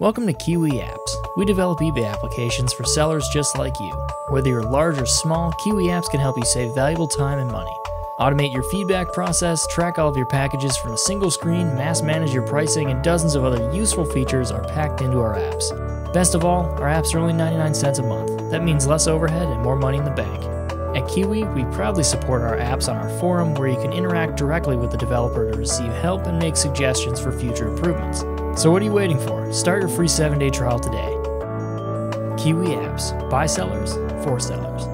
Welcome to KiOui Apps. We develop eBay applications for sellers just like you. Whether you're large or small, KiOui Apps can help you save valuable time and money. Automate your feedback process, track all of your packages from a single screen, mass manage your pricing, and dozens of other useful features are packed into our apps. Best of all, our apps are only 99 cents a month. That means less overhead and more money in the bank. At KiOui, we proudly support our apps on our forum where you can interact directly with the developer to receive help and make suggestions for future improvements. So what are you waiting for? Start your free 7-day trial today. KiOui Apps, by sellers, for sellers.